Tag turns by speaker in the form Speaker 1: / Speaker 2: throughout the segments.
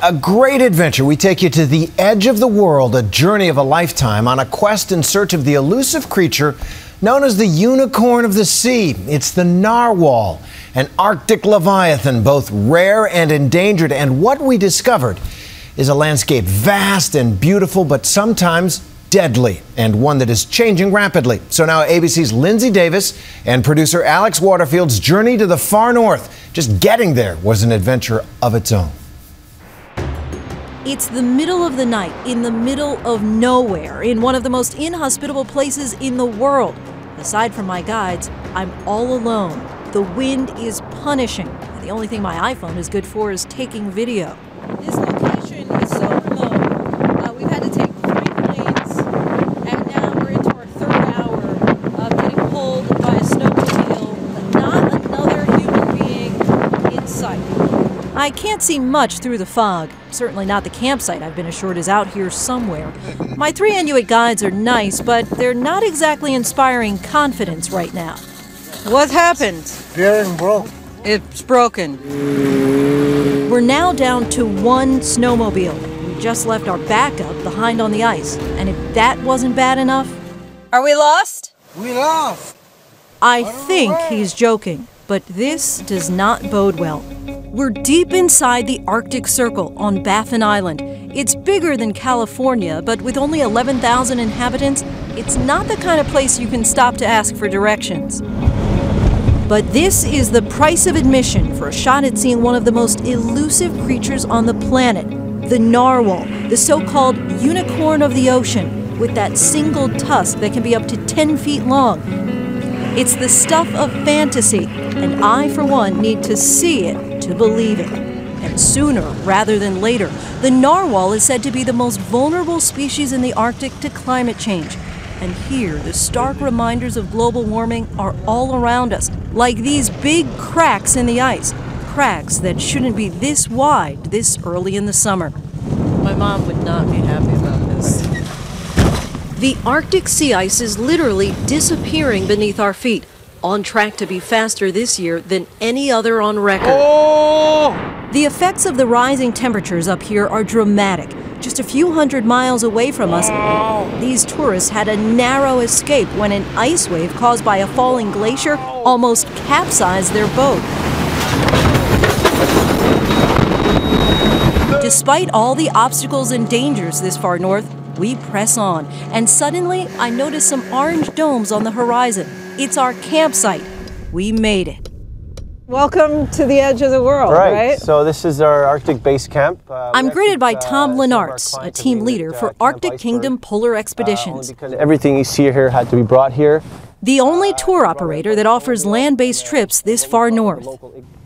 Speaker 1: A great adventure. We take you to the edge of the world, a journey of a lifetime on a quest in search of the elusive creature known as the unicorn of the sea. It's the narwhal, an Arctic leviathan, both rare and endangered. And what we discovered is a landscape vast and beautiful, but sometimes deadly, and one that is changing rapidly. So now ABC's Linsey Davis and producer Alex Waterfield's journey to the far north. Just getting there was an adventure of its own.
Speaker 2: It's the middle of the night, in the middle of nowhere, in one of the most inhospitable places in the world. Aside from my guides, I'm all alone. The wind is punishing. The only thing my iPhone is good for is taking video.
Speaker 3: This location is so remote. Uh, we've had to take three planes, and now we're into our third hour of getting pulled by a snowmobile, but not another human being in sight.
Speaker 2: I can't see much through the fog. Certainly not the campsite I've been assured is out here somewhere. My three Inuit guides are nice, but they're not exactly inspiring confidence right now.
Speaker 3: What happened?
Speaker 4: Bearing broke.
Speaker 3: It's broken.
Speaker 2: We're now down to one snowmobile. We just left our backup behind on the ice. And if that wasn't bad enough,
Speaker 3: Are we lost?
Speaker 4: We lost.
Speaker 2: I think he's joking, but this does not bode well. We're deep inside the Arctic Circle on Baffin Island. It's bigger than California, but with only 11,000 inhabitants, it's not the kind of place you can stop to ask for directions. But this is the price of admission for a shot at seeing one of the most elusive creatures on the planet the narwhal, the so called unicorn of the ocean, with that single tusk that can be up to 10 feet long. It's the stuff of fantasy, and I, for one, need to see it to believe it. And sooner rather than later, the narwhal is said to be the most vulnerable species in the Arctic to climate change. And here, the stark reminders of global warming are all around us, like these big cracks in the ice. Cracks that shouldn't be this wide this early in the summer.
Speaker 3: My mom would not be happy about this.
Speaker 2: The Arctic sea ice is literally disappearing beneath our feet, on track to be faster this year than any other on record. Oh! The effects of the rising temperatures up here are dramatic. Just a few hundred miles away from us, these tourists had a narrow escape when an ice wave caused by a falling glacier almost capsized their boat. Despite all the obstacles and dangers this far north, we press on, and suddenly I notice some orange domes on the horizon. It's our campsite. We made it.
Speaker 3: Welcome to the edge of the world, right?
Speaker 5: So this is our Arctic base camp. Uh,
Speaker 2: I'm greeted by
Speaker 5: actually, uh,
Speaker 2: Tom
Speaker 5: some
Speaker 2: Lenartz, a team leader
Speaker 5: it, uh,
Speaker 2: for
Speaker 5: Camp
Speaker 2: Arctic
Speaker 5: Iceberg,
Speaker 2: Kingdom Polar
Speaker 5: uh,
Speaker 2: Expeditions.
Speaker 5: because everything you see here had to be brought here.
Speaker 2: The only tour operator that offers land based trips this far north.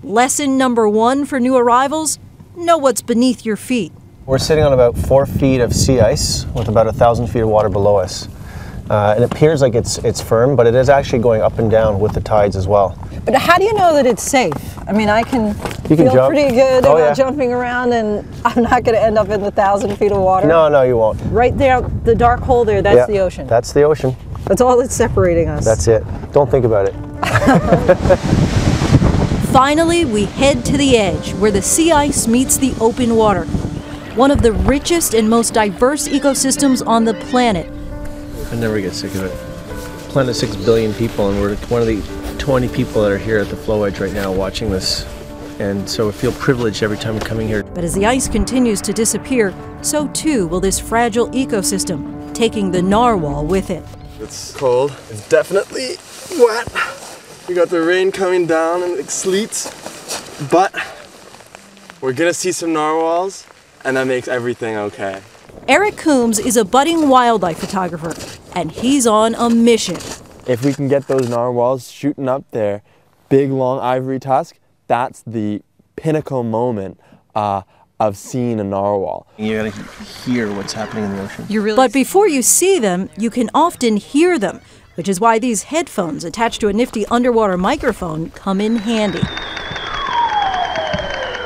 Speaker 2: Lesson number one for new arrivals know what's beneath your feet.
Speaker 5: We're sitting on about four feet of sea ice with about a thousand feet of water below us. Uh, it appears like it's it's firm, but it is actually going up and down with the tides as well.
Speaker 3: But how do you know that it's safe? I mean, I can,
Speaker 5: You can
Speaker 3: feel
Speaker 5: jump.
Speaker 3: pretty good
Speaker 5: Oh,
Speaker 3: about
Speaker 5: yeah.
Speaker 3: jumping around, and I'm not going to end up in the thousand feet of water.
Speaker 5: No, no, you won't.
Speaker 3: Right there, the dark hole there, that's
Speaker 5: Yeah,
Speaker 3: the ocean.
Speaker 5: That's the ocean.
Speaker 3: That's all that's separating us.
Speaker 5: That's it. Don't think about it.
Speaker 2: Finally, we head to the edge where the sea ice meets the open water. One of the richest and most diverse ecosystems on the planet.
Speaker 6: I never get sick of it. Planet 6 billion people, and we're one of the 20 people that are here at the floe edge right now watching this. And so I feel privileged every time I'm coming here.
Speaker 2: But as the ice continues to disappear, so too will this fragile ecosystem, taking the narwhal with it.
Speaker 7: It's cold. It's definitely wet. We got the rain coming down and it sleets. But we're gonna see some narwhals and that makes everything okay.
Speaker 2: Eric Coombs is a budding wildlife photographer, and he's on a mission.
Speaker 7: If we can get those narwhals shooting up there, big long ivory tusk, that's the pinnacle moment uh, of seeing a narwhal.
Speaker 6: You gotta hear what's happening in the ocean.
Speaker 3: you really
Speaker 2: But before you see them, you can often hear them, which is why these headphones attached to a nifty underwater microphone come in handy.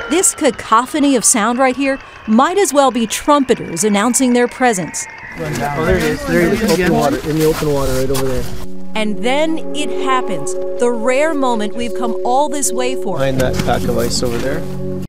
Speaker 2: This cacophony of sound right here might as well be trumpeters announcing their presence.
Speaker 5: Oh, there it is. There it is. Open water. In the open water, right over there.
Speaker 2: And then it happens the rare moment we've come all this way for.
Speaker 6: Behind that pack of ice over there,